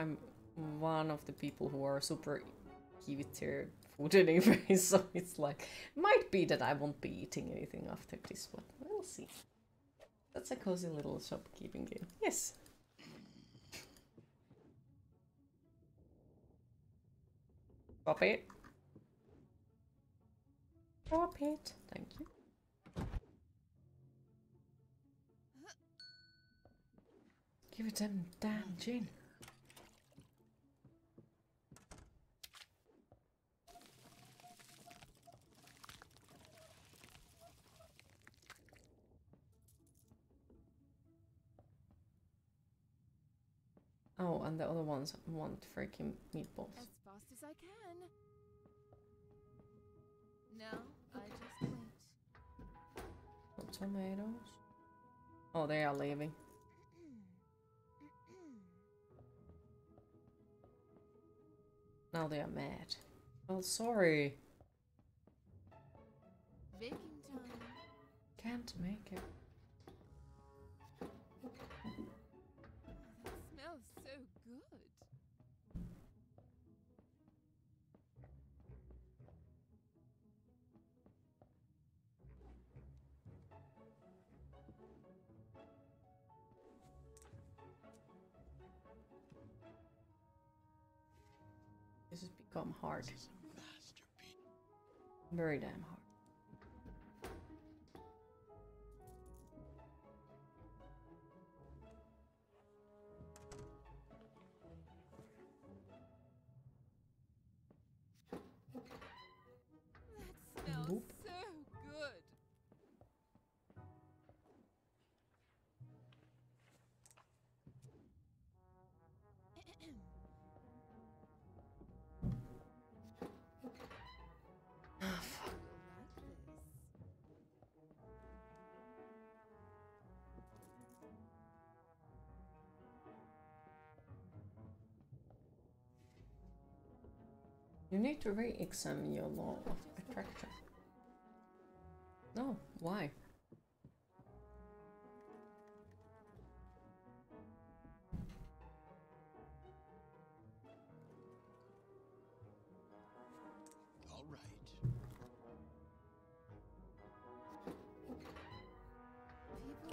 I'm one of the people who are super here food anyway, so it's like, might be that I won't be eating anything after this, but we'll see. That's a cozy little shopkeeping game. Yes. Pop it. Pop it. Thank you. Give it them damn gin. Oh, and the other ones want freaking meatballs. As fast as I can. No, I just wait. Not tomatoes. Oh, they are leaving. Now they are mad. Oh, sorry. Baking time. Can't make it. Hard. Very damn hard. You need to re-examine your law of attraction. No, why? All right.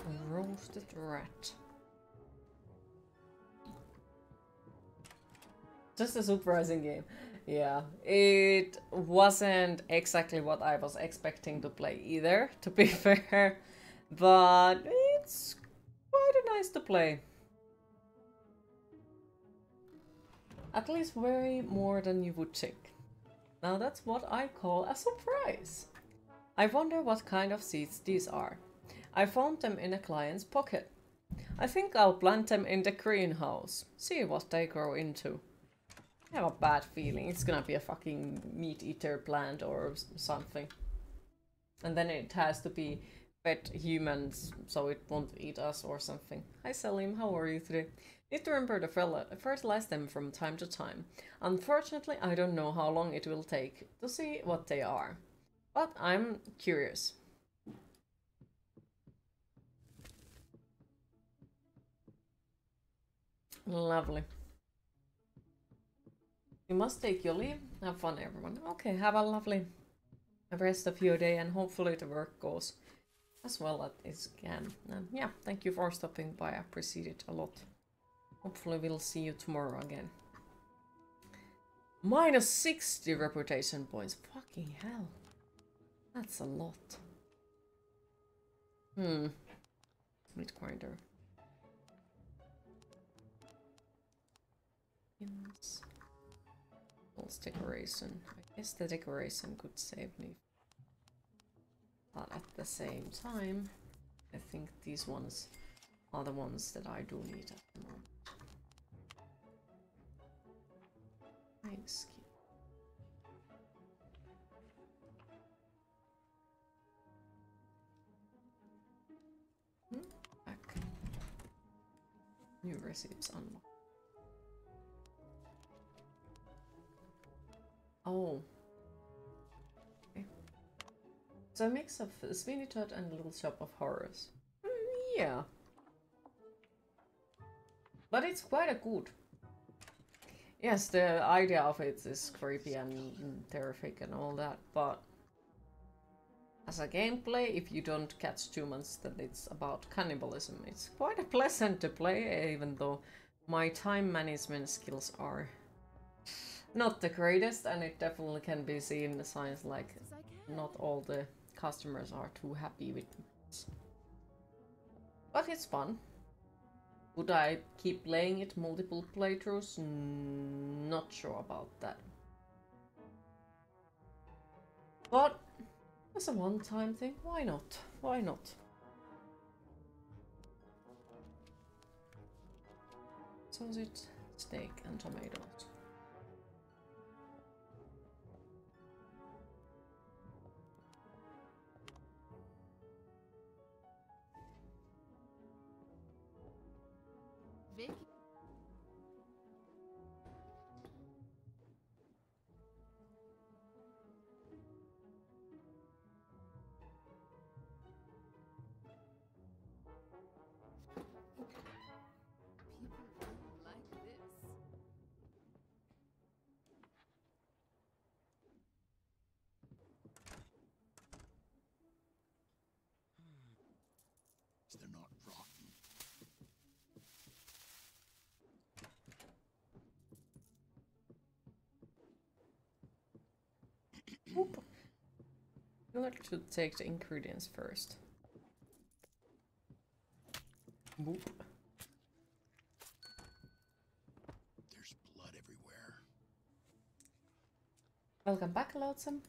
A roasted rat. Just a surprising game. Yeah, it wasn't exactly what I was expecting to play either, to be fair. But it's quite nice to play. At least way more than you would think. Now that's what I call a surprise. I wonder what kind of seeds these are. I found them in a client's pocket. I think I'll plant them in the greenhouse. See what they grow into. I have a bad feeling it's gonna be a fucking meat eater plant or something. And then it has to be fed humans so it won't eat us or something. Hi Salim, how are you today? Need to remember to fertili- fertilize them from time to time. Unfortunately, I don't know how long it will take to see what they are. But I'm curious. Lovely. You must take your leave. Have fun, everyone. Okay, have a lovely rest of your day, and hopefully the work goes as well as it can. And yeah, thank you for stopping by. I appreciate it a lot. Hopefully, we'll see you tomorrow again. Minus 60 reputation points. Fucking hell. That's a lot. Hmm. Meat grinder. Yes. False decoration. I guess the decoration could save me. But at the same time, I think these ones are the ones that I do need at the moment. Nice. Hmm? Back. New unlocked. Oh. Okay. So a mix of Sweeney Todd and Little Shop of Horrors. Mm, yeah. But it's quite a good. Yes, the idea of it is creepy and terrific and all that, but as a gameplay, if you don't catch too much that it's about cannibalism, it's quite a pleasant to play, even though my time management skills are not the greatest, and it definitely can be seen the signs like not all the customers are too happy with it. But it's fun. Would I keep playing it multiple playthroughs? Not sure about that. But it's a one-time thing, why not? Why not? Sausage, steak, and tomatoes. Vicky. People like this. They're not rotten. Oop. I like to take the ingredients first. Boop. There's blood everywhere. Welcome back, Lonesome.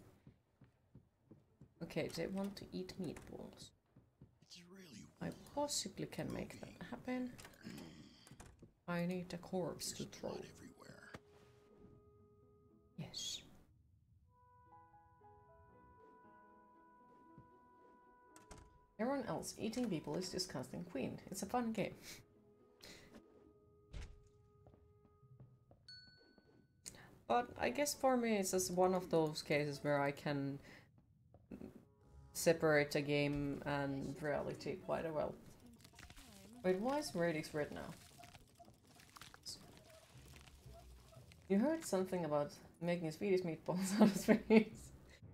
Okay, they want to eat meatballs. It's really I possibly can make that happen. I need a corpse to throw. blood everywhere. Yes. Everyone else eating people is disgusting. Queen, it's a fun game. But I guess for me it's just one of those cases where I can separate a game and reality quite a well. Wait, why is Radix red now? You heard something about making Swedish meatballs out of Swedish.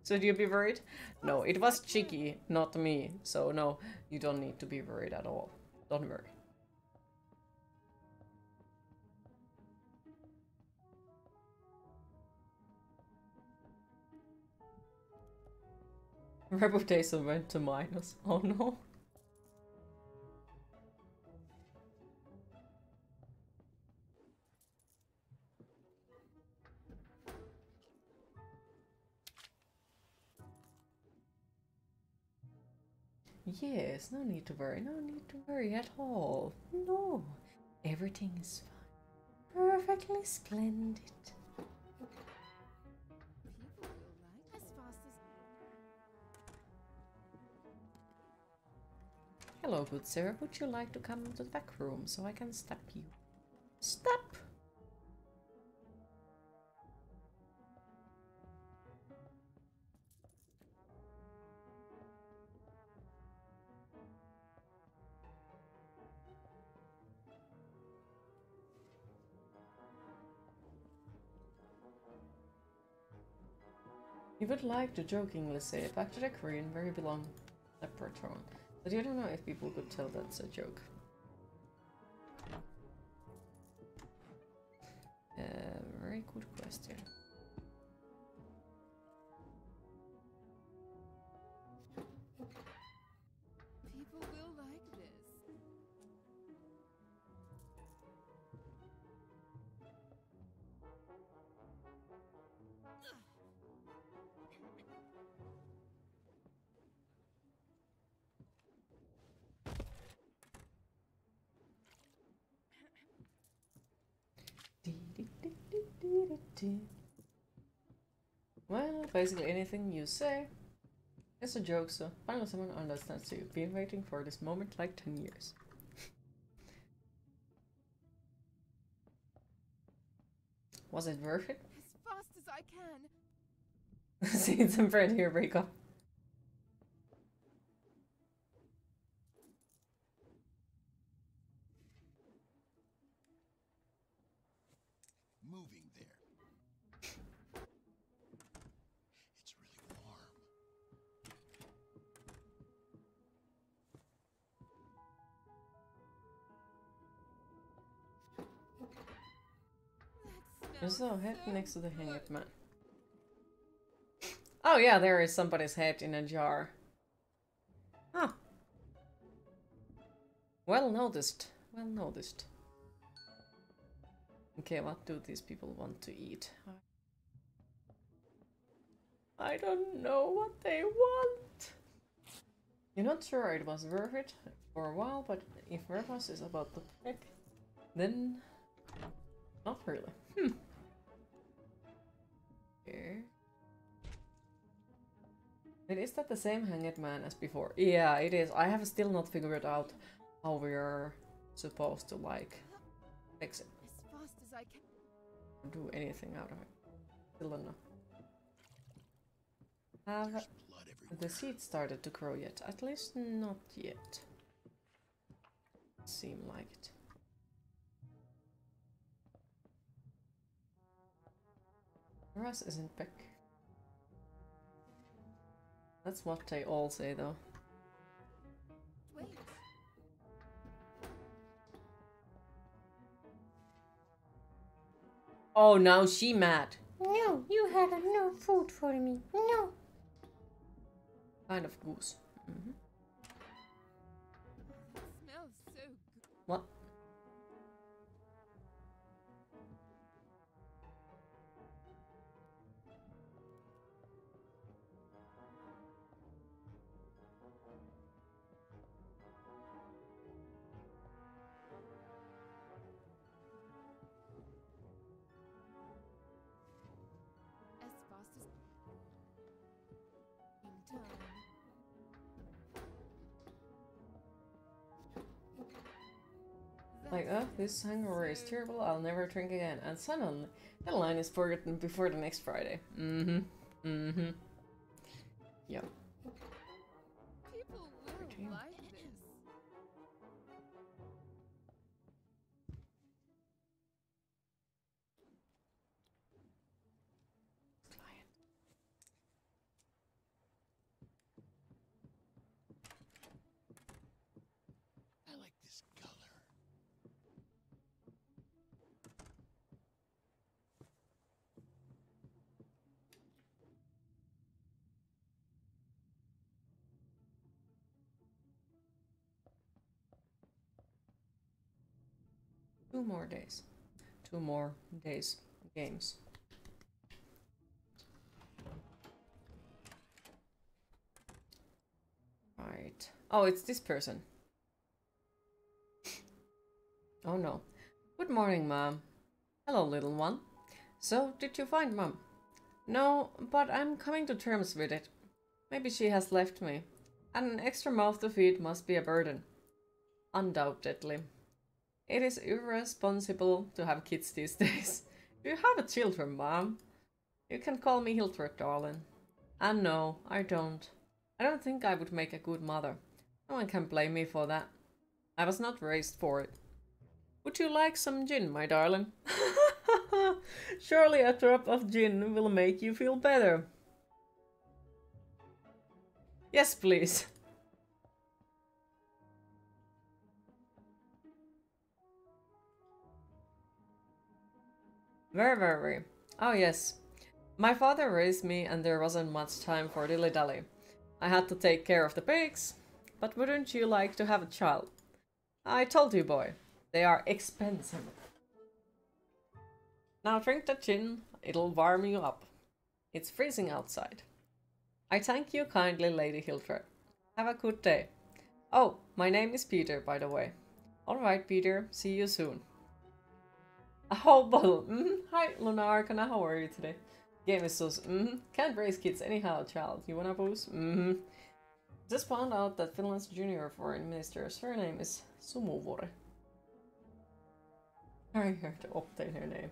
Should you be worried? No, it was Chicky, not me. So no, you don't need to be worried at all. Don't worry. Reputation went to minus. Oh no. Yes, no need to worry, no need to worry at all. No, everything is fine. Perfectly splendid. Hello, good sir. Would you like to come to the back room so I can stop you? Step! Would like to jokingly say back to the Korean where you belong, Leprechaun. But you don't know if people could tell that's a joke. Uh, very good question. Well, basically anything you say is a joke, so finally someone understands you. Been waiting for this moment like 10 years. Was it worth it? As fast as I can. See some bread here, break up. Moving There's a head next to the hanged man. Oh yeah, there is somebody's head in a jar. Huh. Well noticed. Well noticed. Okay, what do these people want to eat? I don't know what they want. You're not sure it was worth it for a while, but if Revas is about to pick, then not really. Hmm. Here. Is that the same hanged man as before? Yeah, it is. I have still not figured out how we're supposed to like fix it. As fast as I can. Do anything out of it. Still. Have the seeds started to grow yet? At least not yet. Seem like it. Russ isn't back. That's what they all say though. Wait. Oh, now she mad. No, you had no food for me. No. Kind of goose. Mhm. Smells Like, oh, this hangover is terrible, I'll never drink again. And suddenly, the line is forgotten before the next Friday. Mm-hmm. Mm-hmm. Yep. Two more days. Two more days. Games. Right. Oh, it's this person. Oh no. Good morning, Mom. Hello, little one. So, did you find Mom? No, but I'm coming to terms with it. Maybe she has left me. And an extra mouth to feed must be a burden. Undoubtedly. It is irresponsible to have kids these days. You have a children, Mom? You can call me Hildred, darling. And no, I don't. I don't think I would make a good mother. No one can blame me for that. I was not raised for it. Would you like some gin, my darling? Surely a drop of gin will make you feel better. Yes, please. Very, very. Oh, yes. My father raised me, and there wasn't much time for dilly dally. I had to take care of the pigs. But wouldn't you like to have a child? I told you, boy. They are expensive. Now drink the gin, it'll warm you up. It's freezing outside. I thank you kindly, Lady Hildred. Have a good day. Oh, my name is Peter, by the way. Alright, Peter, see you soon. A whole bottle. Mm-hmm. Hi, Lunarkana, how are you today? Game is so. Mm-hmm. Can't raise kids anyhow, child. You wanna boost? Mm-hmm. Just found out that Finland's junior foreign minister's surname is Sumuvuori. I have to update her name.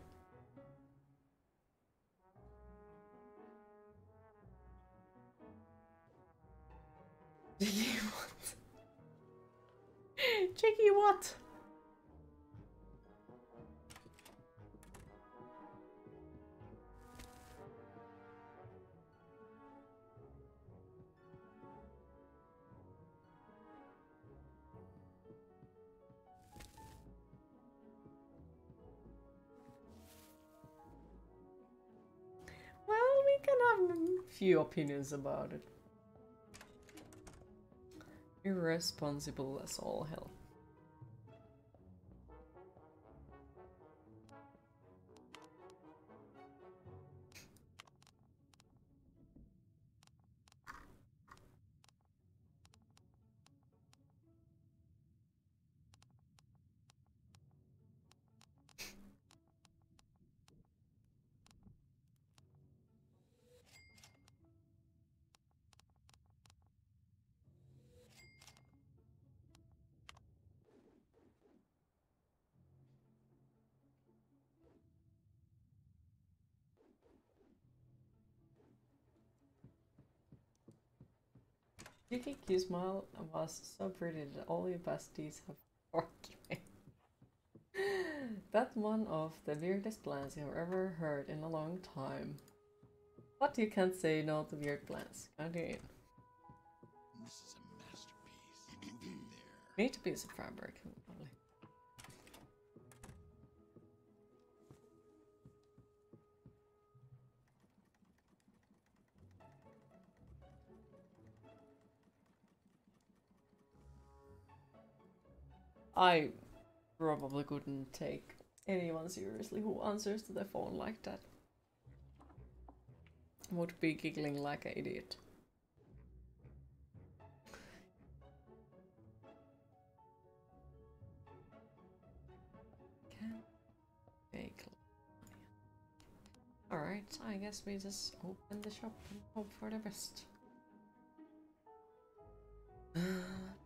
Jiggy what? Jiggy what? Few opinions about it. Irresponsible as all hell. Yuki smile was so pretty that all your besties have forked That's one of the weirdest plans you've ever heard in a long time. But you can't say no to weird plans, can you? This is a masterpiece. Move in there. Need a piece of fabric, I probably couldn't take anyone seriously who answers to the phone like that. Would be giggling like an idiot. Alright, I guess we just open the shop and hope for the best.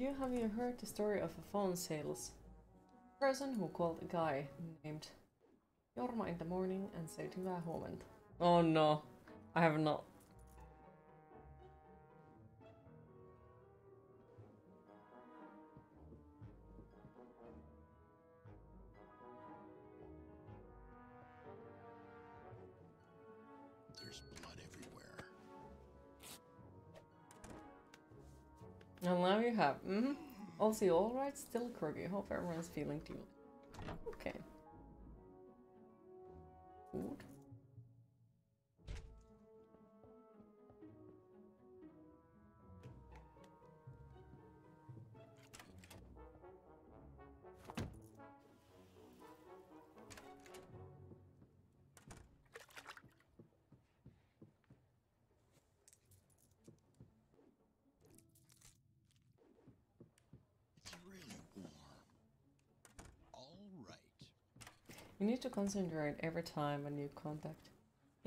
You have you heard the story of a phone sales person who called a guy named Jorma in the morning and said hyvää huomenta? Oh no, I have not. And now you have. Mm-hmm. Also, alright, still groggy. Hope everyone's feeling too. Okay. You need to concentrate every time when you contact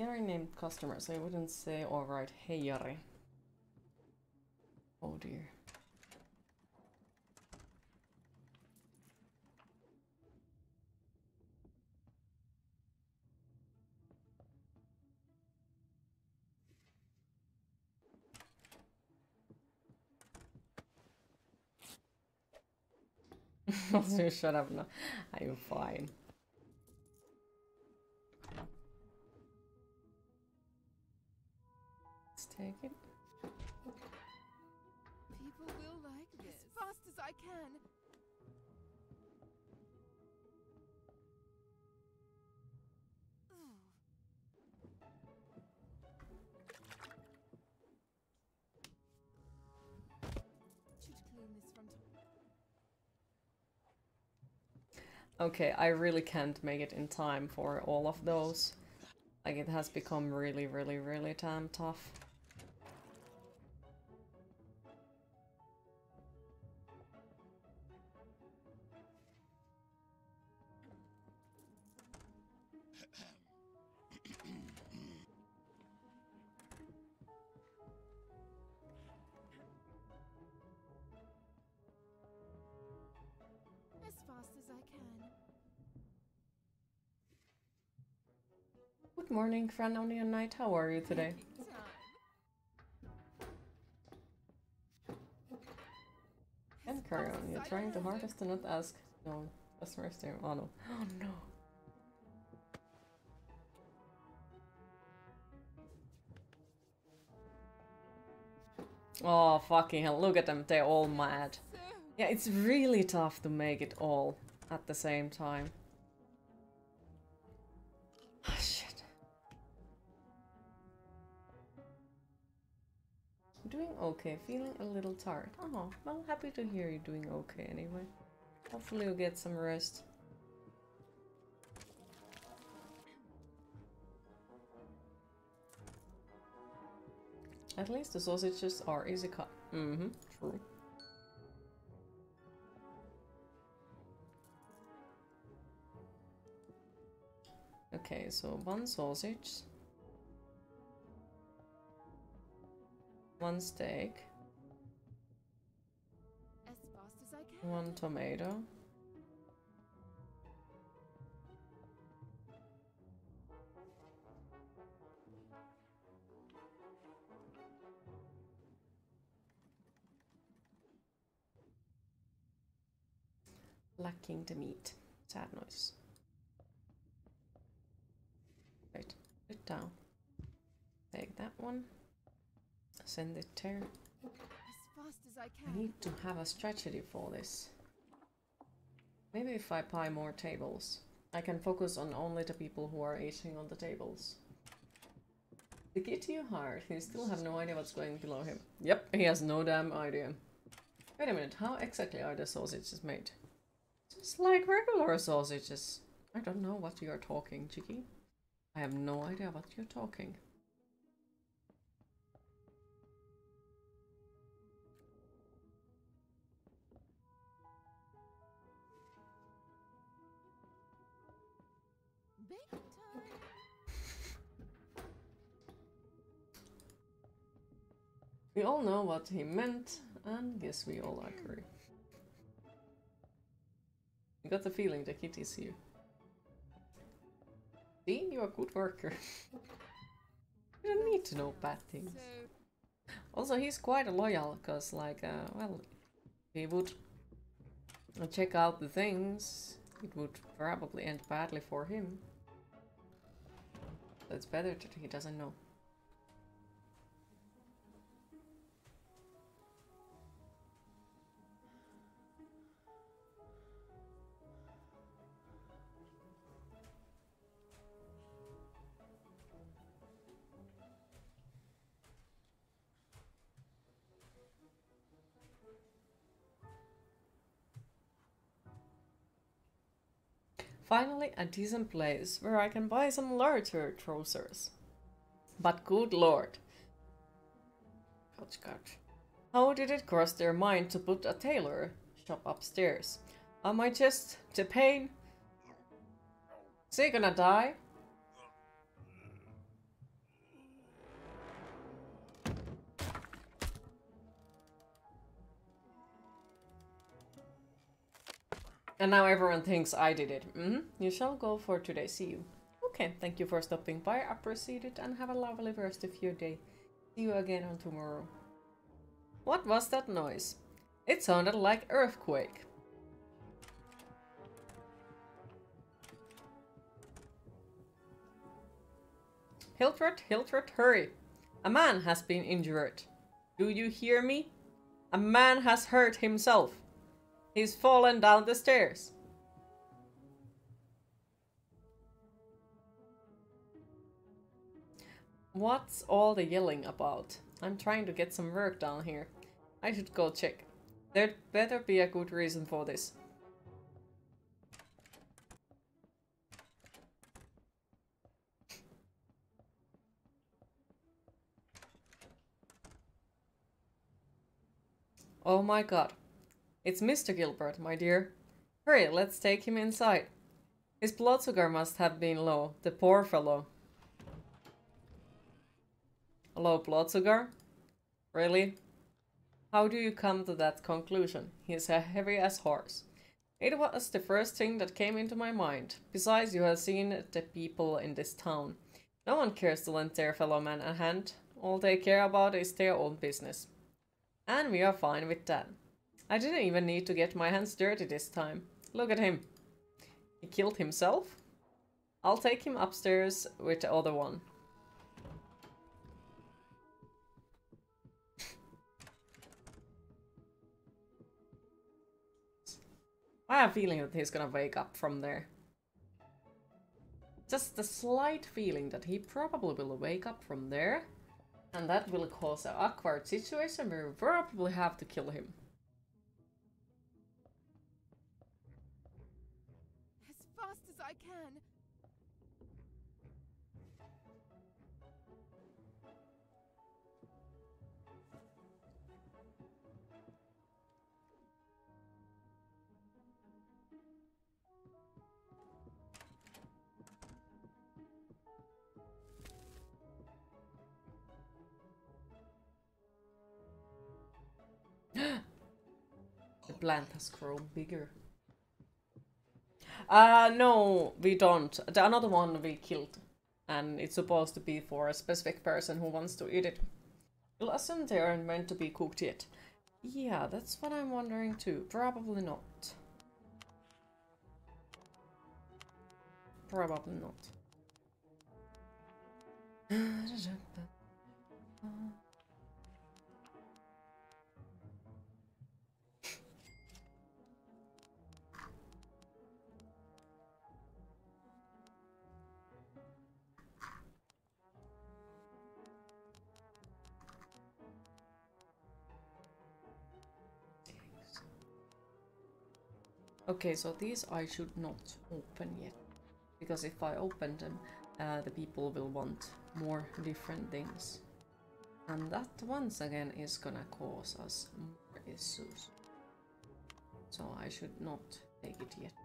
Yari named customer, so you wouldn't say alright, hey Yari. Oh dear. Also, shut up now. I'm fine. Okay, I really can't make it in time for all of those. Like, it has become really, really, really damn tough. Good morning, Fran Onion Knight. How are you today? And carry on. You're trying the hardest to not ask. No, customers there. Oh no. Oh no. Oh fucking hell! Look at them. They're all mad. Yeah, it's really tough to make it all at the same time. Okay, feeling a little tired. Oh, well, happy to hear you're doing okay anyway. Hopefully you'll get some rest. At least the sausages are easy cut. Mm-hmm, true. Okay, so one sausage, one steak, one tomato, lacking the meat. Sad noise. Right, put it down. Take that one. Send it there. As fast as I I need to have a strategy for this. Maybe if I buy more tables, I can focus on only the people who are eating on the tables. The kid you hired, he still have no idea what's going below him. Yep, he has no damn idea. Wait a minute, how exactly are the sausages made? Just like regular sausages. I don't know what you're talking, Chicky. I have no idea what you're talking. We all know what he meant, and guess we all agree. I got the feeling the kid is here. See, you're a good worker. you don't need to know bad things. Also, he's quite loyal, because, like, uh, well, he would check out the things, it would probably end badly for him. So it's better that he doesn't know. Finally, a decent place where I can buy some larger trousers. But good lord. Ouch, ouch. How did it cross their mind to put a tailor shop upstairs? Am I just the pain? Is he gonna die? And now everyone thinks I did it. hmm You shall go for today. See you. Okay, thank you for stopping by. Appreciate it and have a lovely rest of your day. See you again on tomorrow. What was that noise? It sounded like earthquake. Hildred, Hildred, hurry! A man has been injured. Do you hear me? A man has hurt himself. He's fallen down the stairs. What's all the yelling about? I'm trying to get some work done here. I should go check. There'd better be a good reason for this. Oh my god. It's Mr. Gilbert, my dear. Hurry, let's take him inside. His blood sugar must have been low, the poor fellow. Low blood sugar? Really? How do you come to that conclusion? He's as heavy as horse. It was the first thing that came into my mind. Besides, you have seen the people in this town. No one cares to lend their fellow man a hand. All they care about is their own business. And we are fine with that. I didn't even need to get my hands dirty this time. Look at him. He killed himself? I'll take him upstairs with the other one. I have a feeling that he's gonna wake up from there. Just the slight feeling that he probably will wake up from there. And that will cause an awkward situation where we probably have to kill him. I can. The plant has grown bigger. Uh, no, we don't. The another one we killed. And it's supposed to be for a specific person who wants to eat it. We'll assume they aren't meant to be cooked yet. Yeah, that's what I'm wondering too. Probably not. Probably not. Okay, so these I should not open yet. Because if I open them, uh, the people will want more different things. And that once again is gonna cause us more issues. So I should not take it yet.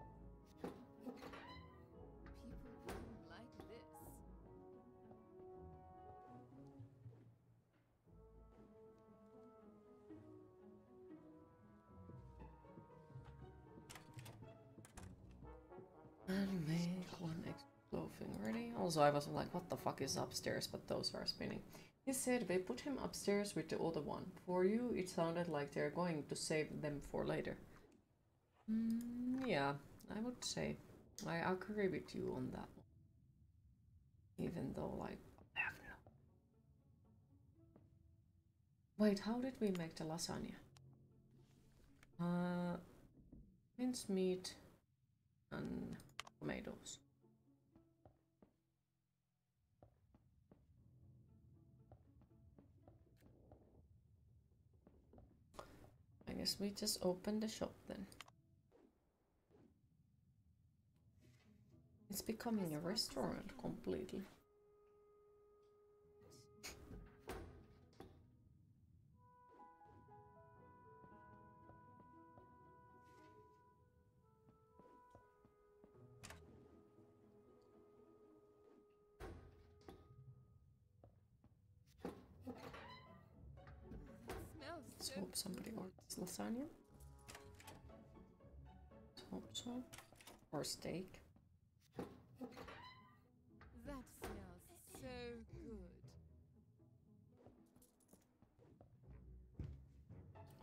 Also, I was like, what the fuck is upstairs? But those are spinning. He said they put him upstairs with the other one. For you, it sounded like they're going to save them for later. Mm, yeah, I would say. I agree with you on that one. Even though, like, I have no. Wait, how did we make the lasagna? Uh, minced meat and tomatoes. Guess we just open the shop then. It's becoming a restaurant completely. Lasagna. Let's. Or steak. That smells so good.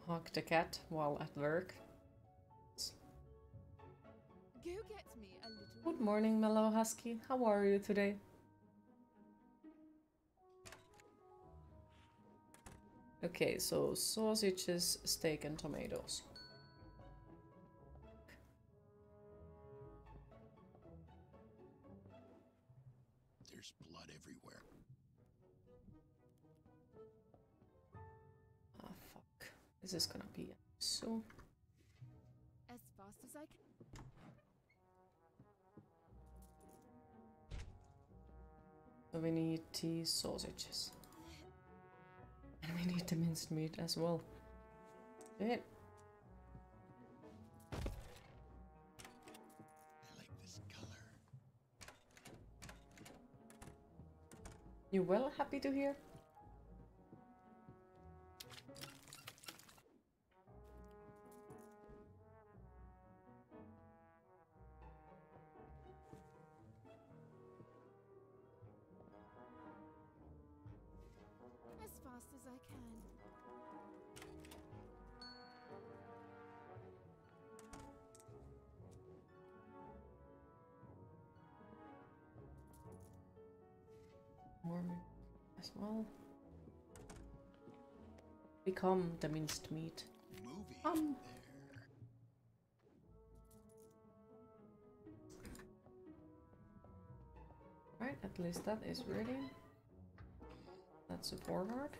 Hug the cat while at work. Go get me a little. Good morning, Mellow Husky. How are you today? Okay, so sausages, steak, and tomatoes. There's blood everywhere. Ah, fuck. This is gonna be so. As fast as I can. So we need these sausages. And we need the minced meat as well. You well happy to hear? As well. Become the minced meat. Movie Um. there. Right, at least that is ready. That's a forward.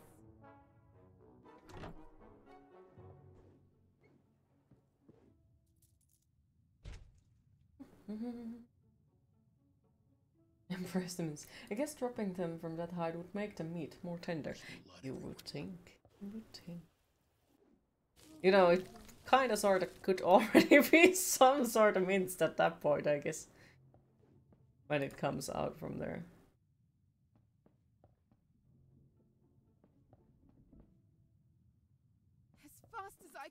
Empress is- I guess dropping them from that height would make the meat more tender. You would think. You would think. You know, it kind of sort of could already be some sort of minced at that point, I guess. When it comes out from there. As fast as I.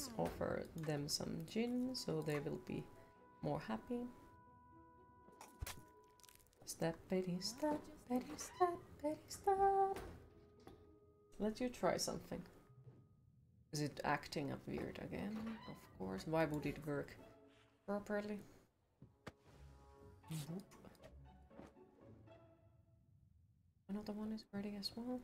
let's offer them some gin so they will be more happy. Step, Betty, step, Betty, step, Betty, step. Let you try something. Is it acting up weird again? Of course. Why would it work properly? Nope. Another one is ready as well.